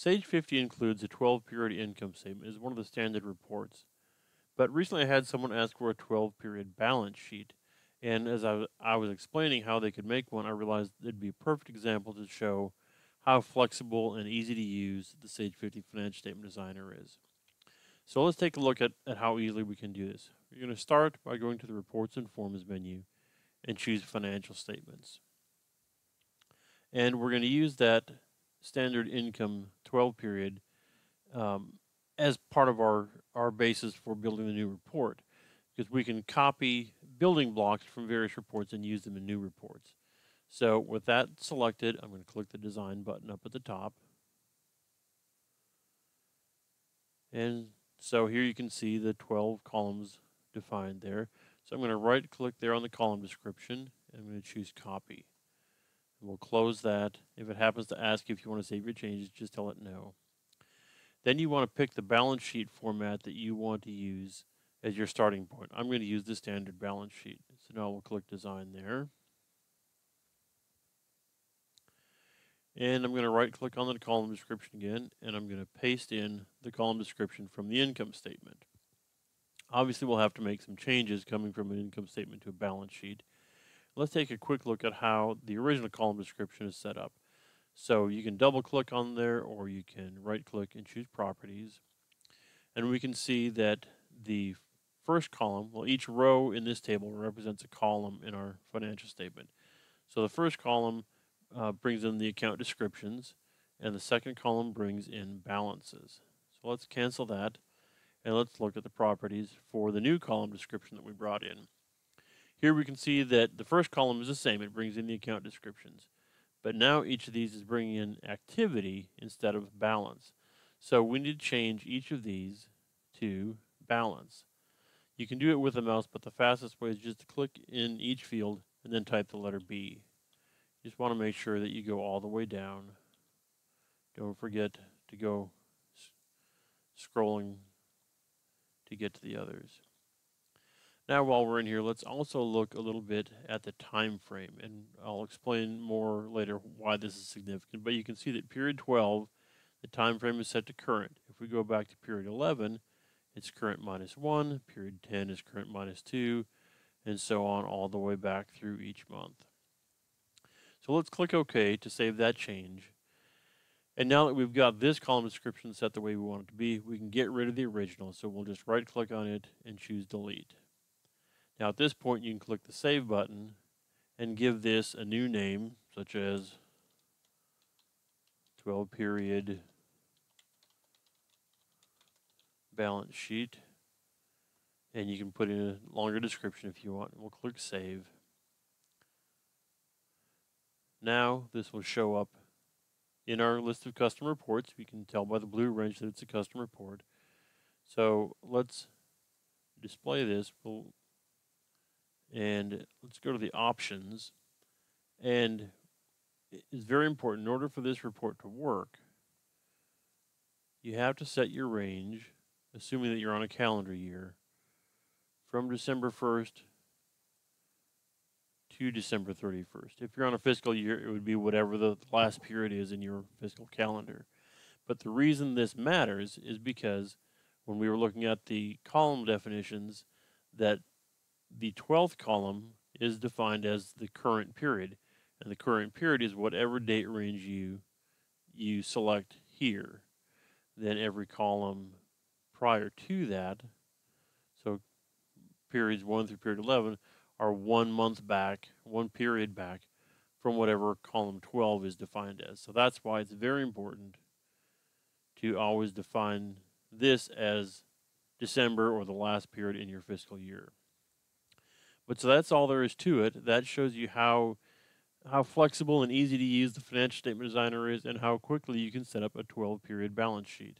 Sage 50 includes a 12 period income statement as one of the standard reports. But recently I had someone ask for a 12 period balance sheet. And as I, I was explaining how they could make one, I realized it'd be a perfect example to show how flexible and easy to use the Sage 50 Financial Statement Designer is. So let's take a look at, at how easily we can do this. We're going to start by going to the Reports and Forms menu and choose Financial Statements. And we're going to use that standard income 12 period um, as part of our, our basis for building the new report because we can copy building blocks from various reports and use them in new reports. So with that selected, I'm going to click the design button up at the top. And so here you can see the 12 columns defined there. So I'm going to right click there on the column description and I'm going to choose copy. We'll close that. If it happens to ask you if you want to save your changes, just tell it no. Then you want to pick the balance sheet format that you want to use as your starting point. I'm going to use the standard balance sheet. So now we'll click design there. And I'm going to right click on the column description again and I'm going to paste in the column description from the income statement. Obviously we'll have to make some changes coming from an income statement to a balance sheet. Let's take a quick look at how the original column description is set up. So you can double click on there or you can right click and choose properties. And we can see that the first column, well each row in this table represents a column in our financial statement. So the first column uh, brings in the account descriptions and the second column brings in balances. So let's cancel that and let's look at the properties for the new column description that we brought in. Here we can see that the first column is the same, it brings in the account descriptions. But now each of these is bringing in activity instead of balance. So we need to change each of these to balance. You can do it with a mouse, but the fastest way is just to click in each field and then type the letter B. You just want to make sure that you go all the way down. Don't forget to go scrolling to get to the others. Now while we're in here, let's also look a little bit at the time frame, and I'll explain more later why this is significant, but you can see that period 12, the time frame is set to current. If we go back to period 11, it's current minus 1, period 10 is current minus 2, and so on all the way back through each month. So let's click OK to save that change. And now that we've got this column description set the way we want it to be, we can get rid of the original. So we'll just right click on it and choose delete. Now at this point you can click the save button and give this a new name such as 12 period balance sheet and you can put in a longer description if you want. We'll click save. Now this will show up in our list of custom reports. We can tell by the blue wrench that it's a custom report. So let's display this. We'll, and let's go to the options. And it's very important in order for this report to work, you have to set your range, assuming that you're on a calendar year, from December 1st to December 31st. If you're on a fiscal year, it would be whatever the last period is in your fiscal calendar. But the reason this matters is because when we were looking at the column definitions, that the 12th column is defined as the current period. And the current period is whatever date range you, you select here. Then every column prior to that, so periods 1 through period 11, are one month back, one period back from whatever column 12 is defined as. So that's why it's very important to always define this as December or the last period in your fiscal year. But so that's all there is to it. That shows you how how flexible and easy to use the financial statement designer is and how quickly you can set up a 12 period balance sheet.